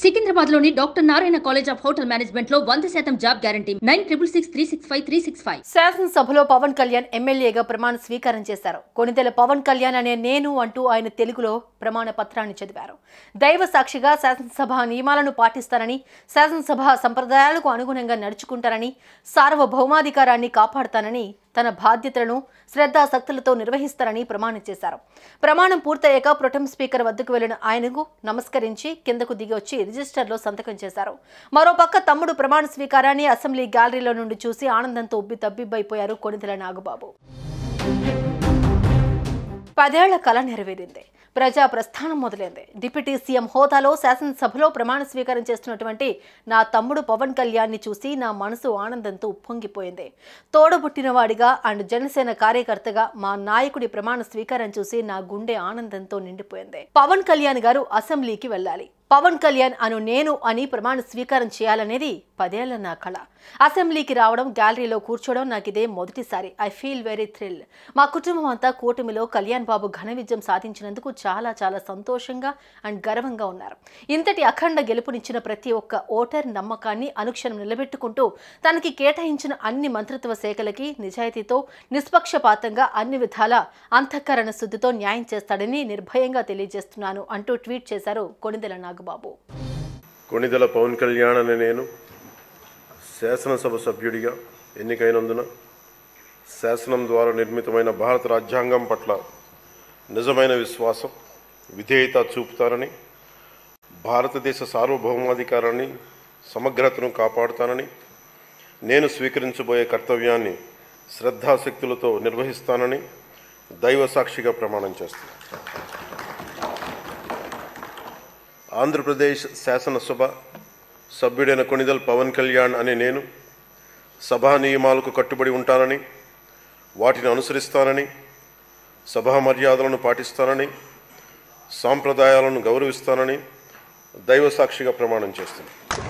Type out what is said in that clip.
సికింద్రాబాద్లోని doctor Narayana college of hotel మేనేజ్మెంట్లో వంద శాతం job guarantee. Nine triple six three six five three six five. శాసనసభలో పవన్ కళ్యాణ్ ఎమ్మెల్యేగా ప్రమాణ స్వీకారం చేశారు. కొనితెల పవన్ కళ్యాణ్ అనే నేను అంటూ ఆయన తెలుగులో ప్రమాణ పత్రాన్ని చదివారు. దైవ సాక్షిగా శాసనసభ నియమాలను పాటిస్తారని శాసనసభ సంప్రదాయాలకు అనుగుణంగా నడుచుకుంటారని సార్వభౌమాధికారాన్ని కాపాడతానని తన బాధ్యతలను శ్రద్ధాసక్తులతో నిర్వహిస్తారని ప్రమాణం చేశారు. ప్రమాణం పూర్తయ్యాక ప్రొటం స్పీకర్ వద్దకు వెళ్ళిన ఆయనకు నమస్కరించి కిందకు దిగి వచ్చి రిజిస్టర్లో సంతకం చేశారు. మరోపక్క తమ్ముడు ప్రమాణ స్వీకారాన్ని అసెంబ్లీ గ్యాలరీలో నుండి చూసి ఆనందంతో ఉబ్బి తబ్బిబ్బైపోయారు కొనిదెల నాగబాబు. పదేళ్ళ కళ నెరవేరింది. ప్రజా ప్రస్థానం మొదలైంది. డిప్యూటీ సీఎం హోదాలో శాసనసభలో ప్రమాణ స్వీకారం చేస్తున్నటువంటి నా తమ్ముడు పవన్ కళ్యాణ్ని చూసి నా మనసు ఆనందంతో ఉప్పొంగిపోయింది. తోడబుట్టినవాడిగా అండ్ జనసేన కార్యకర్తగా మా నాయకుడి ప్రమాణ స్వీకారం చూసి నా గుండె ఆనందంతో నిండిపోయింది. పవన్ కళ్యాణ్ గారు అసెంబ్లీకి వెళ్ళాలి. పవన్ కళ్యాణ్ అను నేను అని ప్రమాణ స్వీకారం చేయాలనేది పదేళ్ళ నా కళ. అసెంబ్లీకి రావడం గ్యాలరీలో కూర్చోవడం నాకు ఇదే మొదటిసారి. I feel very thrill. మా కుటుంబం అంతా కూటమిలో కళ్యాణ్ బాబు ఘన విజయం సాధించినందుకు చాలా చాలా సంతోషంగా అండ్ గర్వంగా ఉన్నారు. ఇంతటి అఖండ గెలుపునిచ్చిన ప్రతి ఒక్క ఓటర్ నమ్మకాన్ని అనుక్షణం నిలబెట్టుకుంటూ తనకి కేటాయించిన అన్ని మంత్రిత్వ శాఖలకి నిజాయితీతో నిష్పక్షపాతంగా అన్ని విధాల అంతఃకరణ శుద్ధితో న్యాయం చేస్తాడని నిర్భయంగా తెలియజేస్తున్నాను అంటూ ట్వీట్ చేశారు కొణిదెల నాగబాబు కొణిదెల పవన్ కళ్యాణ్ అనే నేను శాసనసభ సభ్యుడిగా ఎన్నికైనందున శాసనం ద్వారా నిర్మితమైన భారత రాజ్యాంగం పట్ల నిజమైన విశ్వాసం విధేయత చూపుతానని భారతదేశ సార్వభౌమాధికారాన్ని సమగ్రతను కాపాడుతానని నేను స్వీకరించబోయే కర్తవ్యాన్ని శ్రద్ధాశక్తులతో నిర్వహిస్తానని దైవ సాక్షిగా ప్రమాణం చేస్తాను ఆంధ్రప్రదేశ్ శాసనసభ సభ్యుడైన కొణిదల్ పవన్ కళ్యాణ్ అనే నేను సభా నియమాలకు కట్టుబడి ఉంటానని వాటిని అనుసరిస్తానని సభా మర్యాదలను పాటిస్తానని సాంప్రదాయాలను గౌరవిస్తానని దైవ సాక్షిగా ప్రమాణం చేస్తున్నాను.